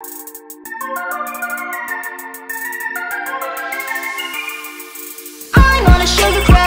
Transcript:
I'm on a sugar.